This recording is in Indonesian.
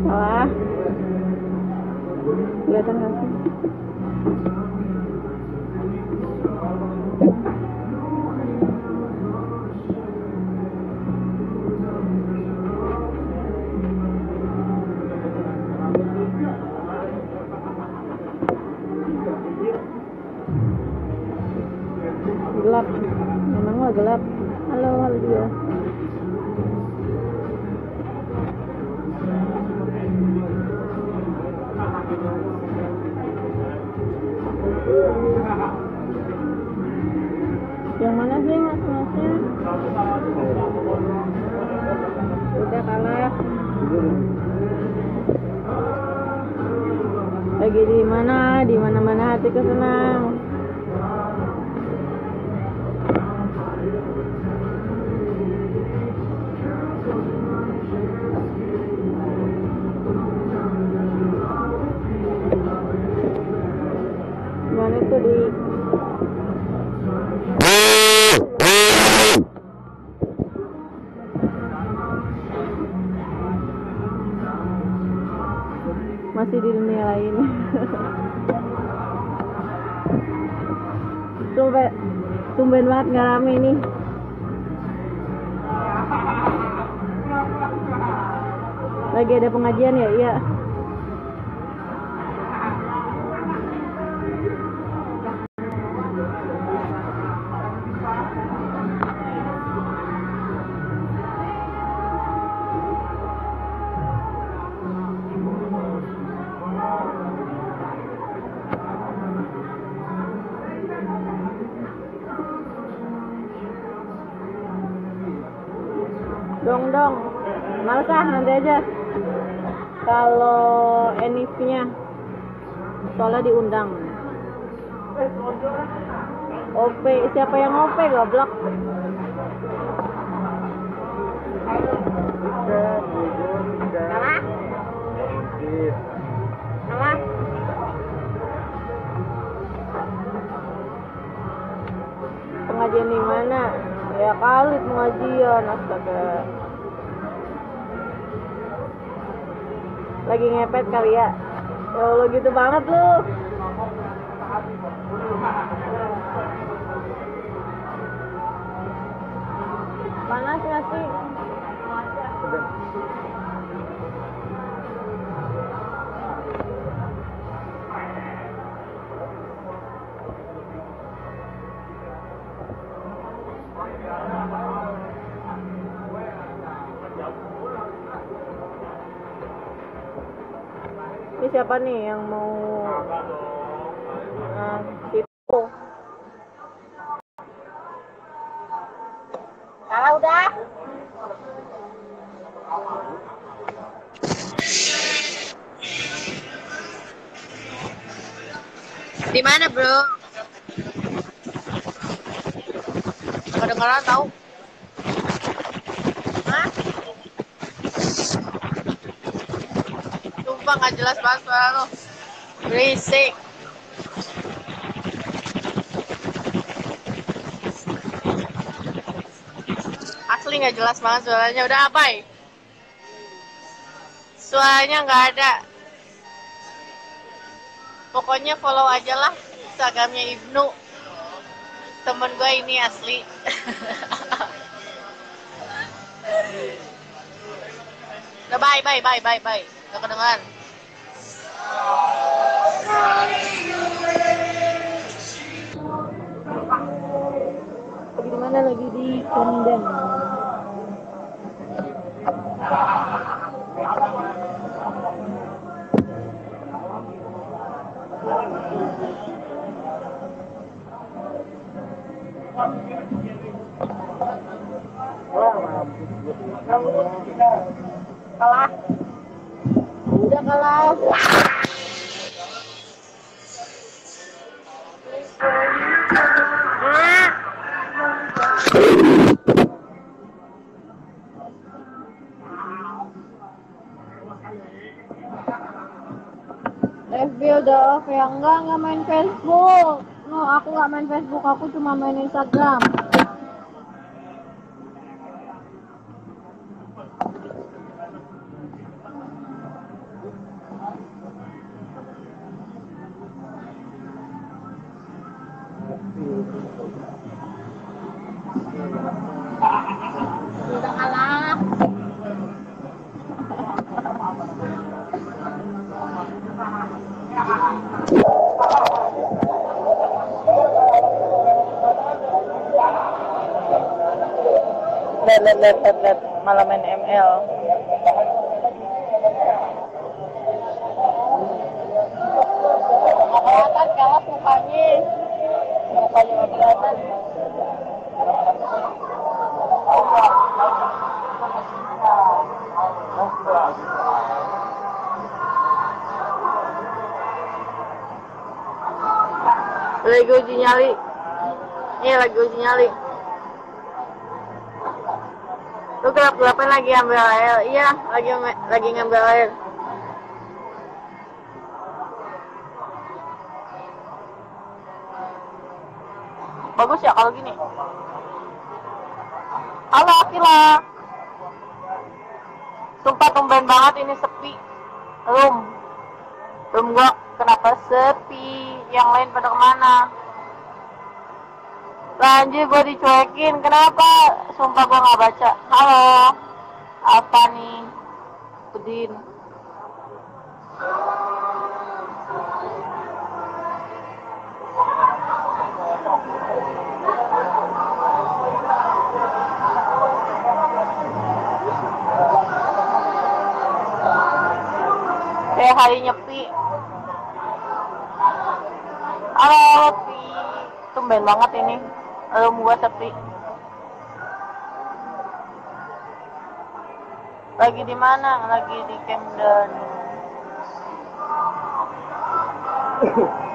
Wah. Kelihatan nggak sih? gelap memang gelap yang mana sih mas? Masnya? Udah kalah. Lagi di mana? Di mana mana hatiku senang masih di dunia lain. Tumben tumben banget nggak rame nih lagi ada pengajian ya? Iya dong dong. Males ah nanti aja. Kalau NIF-nya soalnya diundang. OP siapa yang OP goblok? Salah? Salah? pengajian di mana ya kali pengajian astaga. Lagi ngepet kali ya? Ya Allah gitu banget lu. Panas nggak sih siapa nih yang mau nah, itu Salah udah Di mana, Bro? Kedengeran tahu? Sumpah nggak jelas banget suara lo. Berisik. Asli nggak jelas banget suaranya. Udah apa ya? Suaranya nggak ada. Pokoknya follow aja lah Instagramnya Ibnu. Temen gue ini asli. Udah bye bye bye bye bye. Udah kedengeran. Di lagi di Kondang? Kalah udah kalah FB udah off ya. Enggak enggak main Facebook. No aku nggak main Facebook. Aku cuma main Instagram. Thank you. Lihat, lihat, lihat, lihat, ML. Thank you. Lagi uji nyali. Ini lagi uji nyali. Lu gelap gelapan lagi ambil air. Iya lagi lagi ngambil air. Bagus ya kalau gini. Halo Akila. Sumpah tumben banget ini sepi. Room. Room gua kenapa sepi yang lain pada ke mana? Lanjut gue dicuekin. Kenapa? Sumpah gue nggak baca. Halo apa nih? Udin. Kayak hari nyepi halo. Pi tumben banget ini. Belum gua sepi lagi di mana? Lagi di Camden